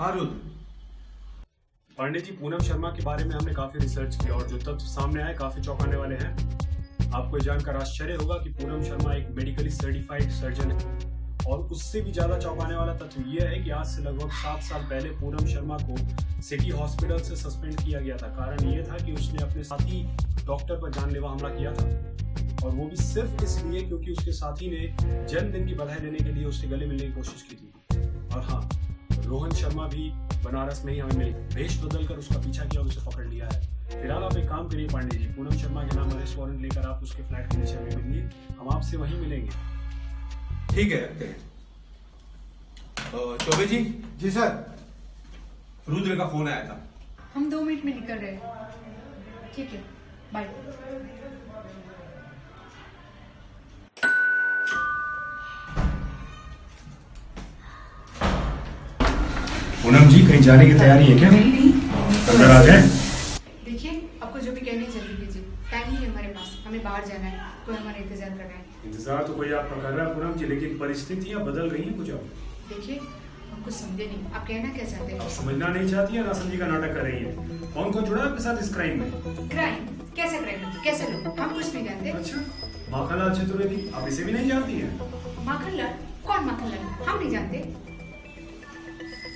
हाँ रुद्र पांडे जी, पूनम शर्मा के बारे में हमने काफ़ी रिसर्च किया और जो तथ्य सामने आए, काफ़ी चौंकाने वाले हैं। आपको ये जानकर आश्चर्य होगा कि पूनम शर्मा एक मेडिकली सर्टिफाइड सर्जन है। और उससे भी ज़्यादा चौंकाने वाला तथ्य यह है कि आज से लगभग सात साल पहले पूनम शर्मा को सिटी हॉस्पिटल से सस्पेंड किया गया था। कारण यह था कि उसने अपने साथी डॉक्टर पर जानलेवा हमला किया था। और वो भी सिर्फ़ इसलिए क्योंकि उसके साथी ने जन्मदिन की बधाई देने के लिए उसके गले मिलने की कोशिश की थी। और हाँ रोहन शर्मा भी बनारस में ही हमें मिली। भेष बदल कर उसका पीछा किया और उसे पकड़ लिया है। फ़िलहाल आप एक काम करिए पांडे जी पूनम शर्मा के नाम अरेस्ट वारंट लेकर आप उसके फ्लैट के नीचे हमें मिलिए हम आपसे वहीं मिलेंगे। ठीक है रखते हैं। चौबे जी? जी सर। रुद्र का फ़ोन आया था। हम दो मिनट में निकल रहे हैं। ठीक है बाय पूनम जी कहीं जाने की तैयारी है क्या? अंदर आ जाए। देखिए आपको जो भी कहने हैं जल्दी कीजिए। टाइम नहीं है हमारे पास। हमें बाहर जाना है कोई हमारा इंतज़ार कर रहा है। इंतज़ार तो कोई आपका कर रहा है पूनम जी लेकिन परिस्थितियाँ बदल रही हैं कुछ आप देखिए कुछ समझे नहीं। आप कहना क्या चाहते हैं? आप समझना नहीं चाहती है ना समझी का नाटक कर रही है? कौन कौन जुड़ा आपके साथ इस क्राइम में? क्राइम कैसे क्राइम कैसे लोग? हम कुछ नहीं जानते। अच्छा माखनलाल चतुर्वेदी आप इसे भी नहीं जानती हैं? माखनलाल? कौन माखनलाल? हम नहीं जानते।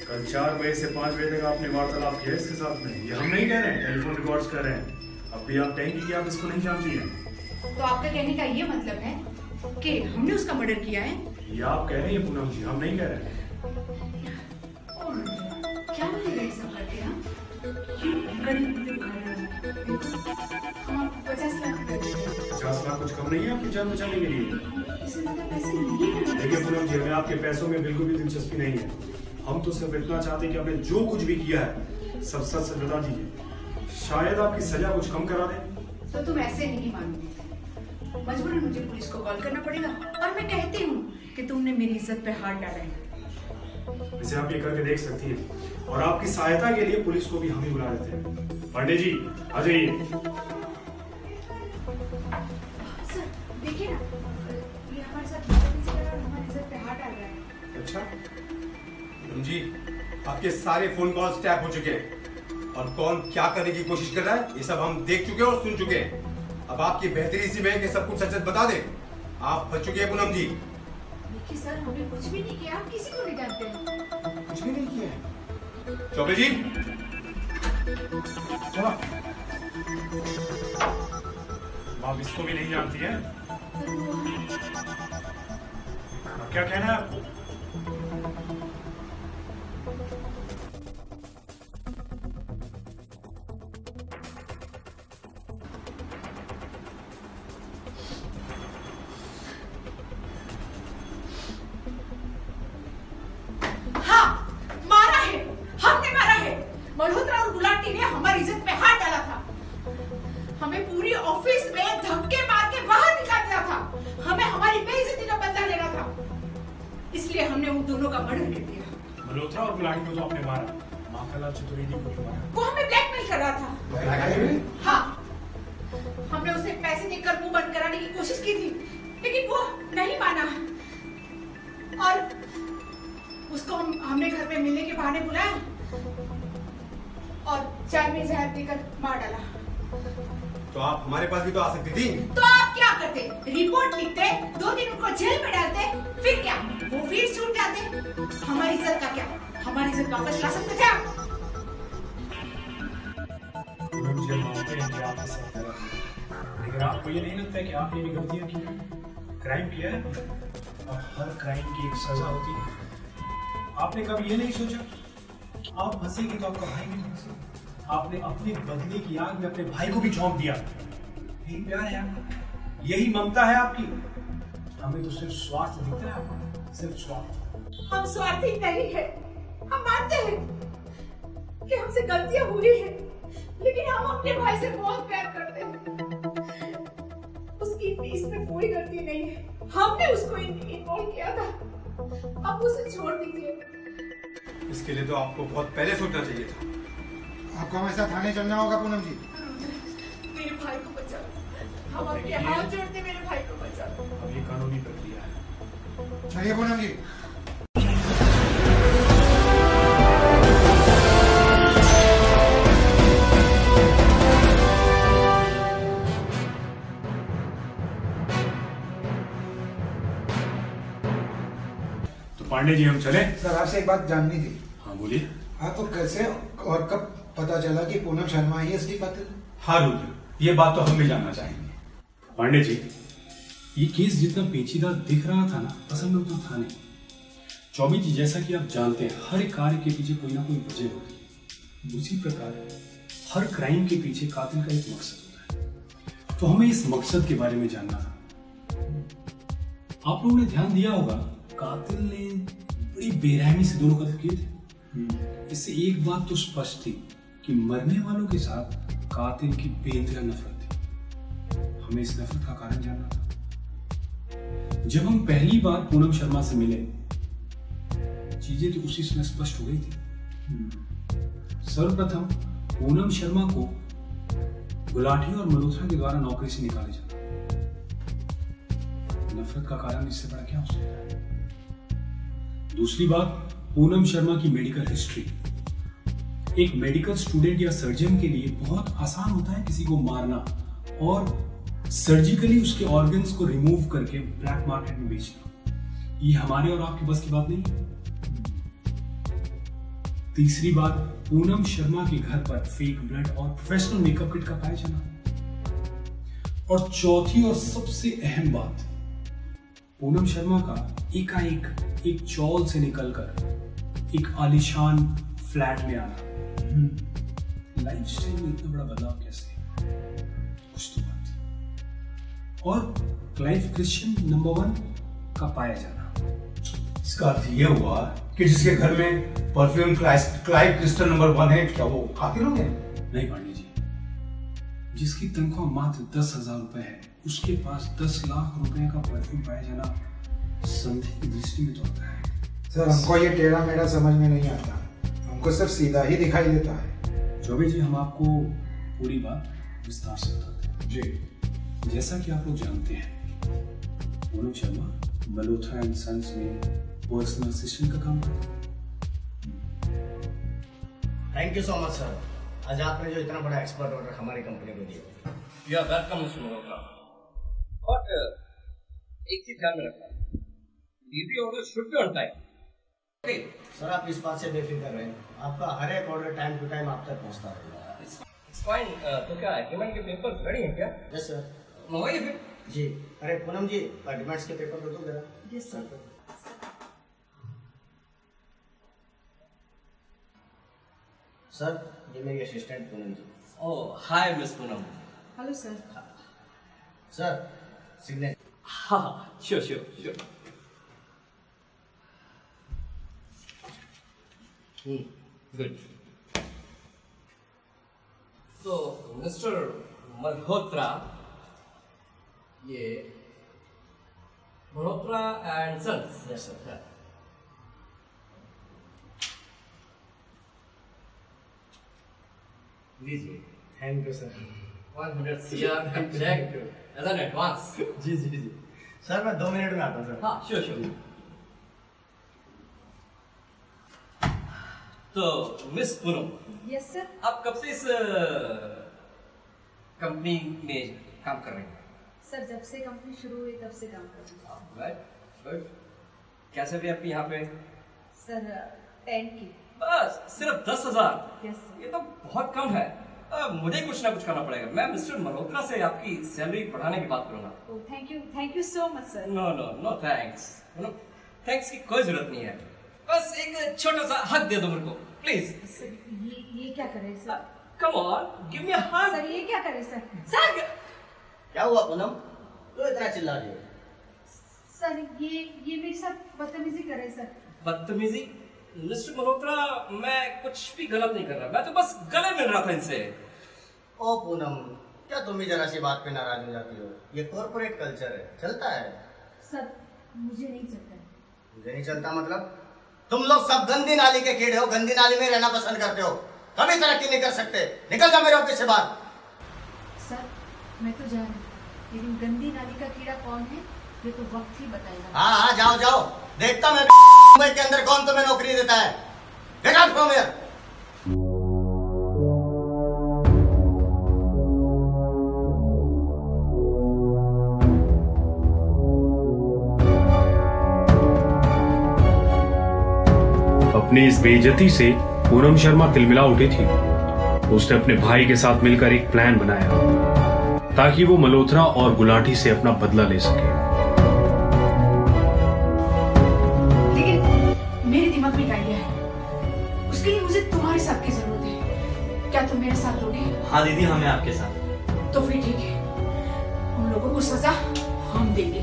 कल चार बजे से पाँच बजे तक आपने वार्तालाप किया इसके साथ में। ये हम नहीं कह रहे हैं टेलीफोन रिकॉर्ड्स कर रहे हैं। अब भी आप कहेंगे कि आप इसको नहीं जानती हैं। तो आपका कहने का ये मतलब है कि हमने उसका मर्डर किया है? ये आप कह रहे हैं पूनम जी हम नहीं कह रहे हैं। क्या हाँ। पचास लाख कुछ कम नहीं है आपकी जान बचाने के लिए? है। देखिए पूनम जी हमें आपके पैसों में बिल्कुल भी दिलचस्पी नहीं है। हम तो सिर्फ़ इतना चाहते हैं कि आपने जो कुछ भी किया है सब सच सच बता दीजिए शायद आपकी सजा कुछ कम करा दें। तो तुम ऐसे नहीं मानोगे। मजबूरन मुझे पुलिस को कॉल करना पड़ेगा और मैं कहती हूँ कि तुमने मेरी इज़्ज़त पे हाथ डाला है। इसे आप ये करके देख सकती हैं। और आपकी सहायता के लिए पुलिस को भी हम ही बुला देते हैं। पांडे जी आ जाइए। सर देखिए ना ये हमारे साथ हमारी इज़्ज़त पे हाथ डाल रहा है। अच्छा। जी आपके सारे फ़ोन कॉल्स टैप हो चुके हैं। और कौन क्या करने की कोशिश कर रहा है ये सब हम देख चुके हैं और सुन चुके हैं। अब आपकी बेहतरी इसी में कि सब कुछ सच सच बता दे। आप फंस चुके हैं पूनम जी। देखिए सर हमने कुछ भी नहीं किया किसी को नहीं जानते। हैं कुछ भी नहीं किया है। चौबे जी। चलो। आप इसको भी नहीं जानती है। क्या कहना है आपको? को तो आपने मारा। माखनलाल चतुर्वेदी को भी मारा? वो हमें ब्लैकमेल कर रहा था। हाँ। हमने उसे पैसे देकर मुँह बंद कराने की कोशिश की थी लेकिन वो नहीं माना। और उसको हम हमने घर में मिलने के बहाने बुलाया और चाय में जहर देकर मार डाला। तो आप हमारे पास भी तो आ सकती थी। तो आप क्या करते? रिपोर्ट लिखते दो दिन उनको जेल में डालते फिर क्या? वो फिर छूट जाते। हमारी इज़्ज़त का क्या? हमारी इज़्ज़त वापस ला सकते थे आप मानते हैं कि लेकिन आपको ये नहीं लगता कि आपने भी गलतियाँ की क्राइम किया है? और हर क्राइम की एक सजा होती है। आपने कभी ये नहीं सोचा आप हंसेगी तो आपका भाई भी हंसे? आपने अपने बदले की आग में अपने भाई को भी झोंक दिया। यही प्यार है आपका। यही ममता है आपकी। हमें तो सिर्फ़ स्वार्थ दिखता है आपका। सिर्फ़ स्वार्थ। हम स्वार्थी नहीं है। हम मानते हैं कि हमसे गलतियाँ हुई है लेकिन हम अपने भाई से बहुत प्यार करते हैं। उसकी इसमें कोई गलती नहीं है। हमने उसको इन्वॉल्व किया था। अब उसे छोड़ दीजिए। इसके लिए तो आपको बहुत पहले सोचना चाहिए था। आपको हमेशा थाने चलना होगा पूनम जी। मेरे भाई को बचाओ। हम आपके हाथ जोड़ते मेरे भाई को बचाओ। अब ये कानूनी प्रक्रिया है। चलिए पूनम जी। पांडे जी हम चले? सर आपसे एक बात जाननी थी। हाँ बोलिए। आपको कैसे और कब पता चला कि पूनम शर्मा ही असली कातिल है? रुद्र ये बात तो हम भी जानना चाहेंगे। पांडे जी ये केस जितना पेचीदा दिख रहा था ना असल में उतना था नहीं। चौबी जी जैसा कि आप जानते हैं हर कार्य के पीछे कोई ना कोई वजह होती है। उसी प्रकार हर क्राइम के पीछे कातिल का एक मकसद होता है। तो हमें इस मकसद के बारे में जानना था। आप लोगों ने ध्यान दिया होगा कातिल ने बड़ी बेरहमी से दोनों कत्ल किए थे। इससे एक बात तो स्पष्ट थी कि मरने वालों के साथ कातिल की बेंतहा नफरत थी। हमें इस नफरत का कारण जानना था। जब हम पहली बार पूनम शर्मा से मिले चीज़ें तो उसी समय स्पष्ट हो गई थी। सर्वप्रथम पूनम शर्मा को गुलाटी और मल्होत्रा के द्वारा नौकरी से निकाले जाना। नफरत का कारण इससे बड़ा क्या हो सकता है? दूसरी बात, पूनम शर्मा की मेडिकल हिस्ट्री एक मेडिकल स्टूडेंट या सर्जन के लिए बहुत आसान होता है किसी को मारना और सर्जिकली उसके ऑर्गन्स को रिमूव करके ब्लैक मार्केट में बेचना। ये हमारे और आपके बस की बात नहीं तीसरी बात, पूनम शर्मा के घर पर फेक ब्लड और प्रोफेशनल मेकअप किट का पाया जाना। और चौथी और सबसे अहम बात पूनम शर्मा का एकाएक एक चौल से निकलकर एक आलिशान फ्लैट में आना। लाइफ स्टाइल में इतना बड़ा बदलाव कैसे? कुछ तो बात। और क्लाइव क्रिश्चियन नंबर वन का पाया जाना। इसका अर्थ ये हुआ कि जिसके घर में perfume Clive Crystal number one है क्या वो कातिल होंगे? नहीं पांडे। जिसकी तनख्वाह मात्र दस हज़ार रुपए है उसके पास दस लाख रुपए का परफ्यूम पाया जाना संदेह की दृष्टि में तो आता है। सर हमको ये टेढ़ा मेढ़ा समझ में नहीं आता। हमको सिर्फ़ सीधा ही दिखाई देता है। चौबे जी हम आपको पूरी बात विस्तार से बताते हैं जी। जैसा कि आप लोग जानते हैं पूनम शर्मा मल्होत्रा एंड सन्स में पर्सनल असिस्टेंट का काम करते हैं। Thank you so much sir आज आपने जो इतना बड़ा एक्सपर्ट ऑर्डर हमारी कंपनी को दिया। You are welcome mister Malhotra but एक चीज़ ध्यान में रखना। DP order should be on time sir आप इस बात से बेफिक्र रहें। आपका हर एक ऑर्डर टाइम टू टाइम आप तक पहुँचता रहेगा। इट्स फाइन तो क्या एग्रीमेंट के पेपर्स रेडी हैं क्या? यस सर मंगवाइए फिर। जी। अरे पूनम जी एग्रीमेंट्स के पेपर दे दो जरा। यस सर सर ये मेरी assistant Poonam ji oh hi miss Poonam hello sir sir signature हाँ श्योर श्योर श्योर गुड तो मिस्टर मल्होत्रा ये Malhotra and Sons yes sir लीजिए thank you sir 100 CR check. As an advance. जी जी जी sir मैं दो मिनट में आता हूँ सर हाँ श्योर श्योर तो मिस पूनम यस सर आप कब से इस कंपनी में काम कर रहे हैं? सर जब से कंपनी शुरू हुई तब से काम कर रही हूँ। गुड गुड कैसे भी आप यहाँ पे? सर टेन की। बस सिर्फ़ दस हज़ार। ये तो बहुत कम है। अ, मुझे कुछ ना कुछ करना पड़ेगा। मैं मिस्टर मल्होत्रा से आपकी सैलरी बढ़ाने की बात करूँगा। Thank you thank you so much sir no no no thanks thanks की कोई ज़रूरत नहीं है। बस एक छोटा सा हक दे दो मेरे को प्लीज़ ये ये क्या करे sir come on give me a hug sir ये क्या करे सर सर क्या हुआ पूनम? क्यों इतना चिल्ला रही हो? सर ये ये मेरे साथ बदतमीजी करे सर बदतमीजी? मिस्टर मल्होत्रा मैं कुछ भी गलत नहीं कर रहा। मैं तो बस गले मिल रहा था इनसे। ओ पूनम क्या तुम भी जरा सी बात पे नाराज़ हो जाती हो? ये कॉर्पोरेट कल्चर है। चलता है? सर मुझे नहीं चलता। मुझे नहीं चलता मतलब? तुम लोग सब गंदी नाली के कीड़े हो गंदी नाली में रहना पसंद करते हो। कभी तरक्की नहीं कर सकते। निकल जा मेरे ऑफ़िस से बाहर। सर मैं तो जा रही हूँ। लेकिन गंदी नाली का कीड़ा कौन है? ये तो वक्त ही बताएगा। हाँ हाँ जाओ जाओ। देखता मैं मुंबई के अंदर कौन तुम्हें नौकरी देता है। गेट फ्रॉम अपनी इस बेइज्जती से पूनम शर्मा तिलमिला उठी थी। उसने अपने भाई के साथ मिलकर एक प्लान बनाया, ताकि वो मल्होत्रा और गुलाटी से अपना बदला ले सके। हाँ दीदी हमें आपके साथ। तो फिर ठीक है। उन लोगों को सजा हम देंगे।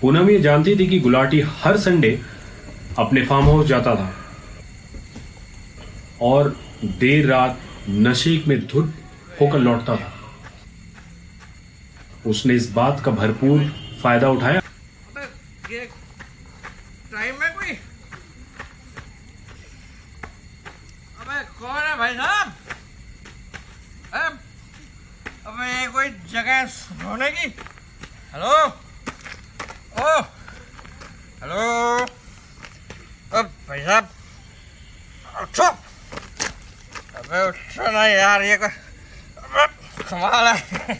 पूनम ये जानती थी कि गुलाटी हर संडे अपने फार्म हाउस जाता था। और देर रात नशे में धुत होकर लौटता था। उसने इस बात का भरपूर फ़ायदा उठाया। टाइम है कोई? अबे, कौन है भाई साहब? अबे ये कोई जगह सोने की? हेलो ओ हेलो अब, भाई साहब, उठो। अबे, उठो ना यार, ये कोई कमाल है।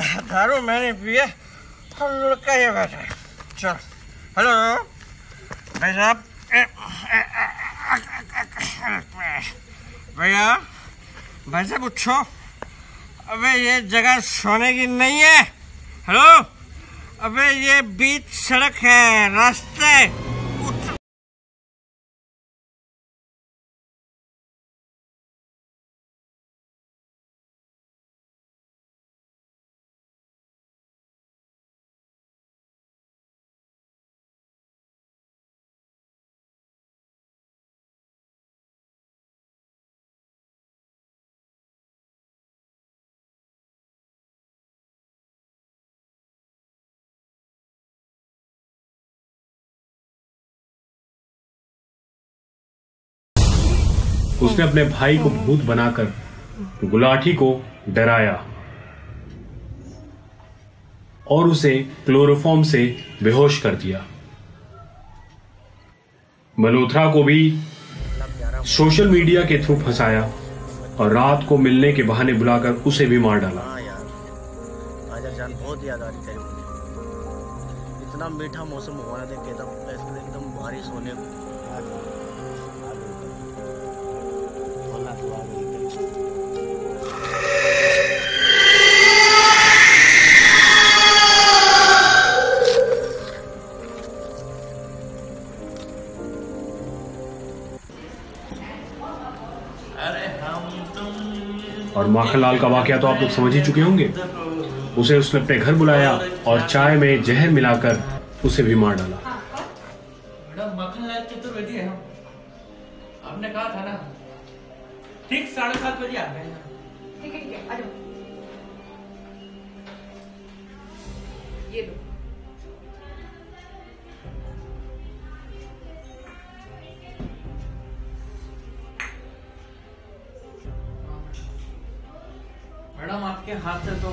दारू मैंने पिए। और लड़का बैठा चल। हेलो। भाई साहब भैया, भाई साहब, उठो। अबे, ये जगह सोने की नहीं है। हेलो। अबे, ये बीच सड़क है, रास्ते। उसने अपने भाई को भूत बनाकर गुलाटी को डराया और उसे क्लोरोफॉर्म से बेहोश कर दिया। मल्होत्रा को भी सोशल मीडिया के थ्रू फंसाया और रात को मिलने के बहाने बुलाकर उसे भी मार डाला। हाँ इतना मीठा मौसम हुआ ना एकदम बारिश होने तुम लाल माखनलाल का वाकया तो आप लोग समझ ही चुके होंगे। उसे उसने अपने घर बुलाया और चाय में जहर मिलाकर उसे भी मार डाला। चतुर्वेदी है। आपने कहा था ना? ठीक साढ़े सात बजे आ गए ठीक है ठीक है आ जाओ। ये लो। मैडम आपके हाथ से तो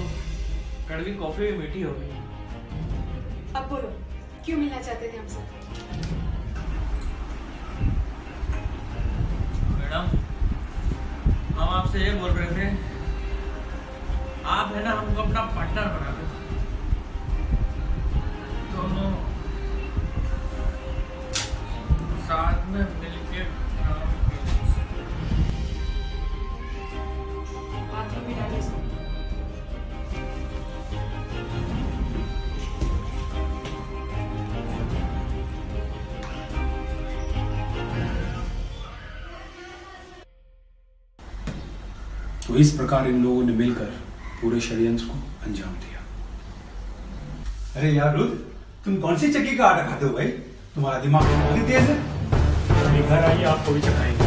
कड़वी कॉफ़ी भी मीठी हो गई अब बोलो क्यों मिलना चाहते थे हमसे मैडम हम आपसे ये बोल रहे थे आप है ना हमको अपना पार्टनर बना दो दोनों साथ में तो इस प्रकार इन लोगों ने मिलकर पूरे षड्यंत्र को अंजाम दिया। अरे यार रुद तुम कौन सी चक्की का आटा खाते हो भाई? तुम्हारा दिमाग बहुत तेज है। घर आइए आपको भी चखाएँगे।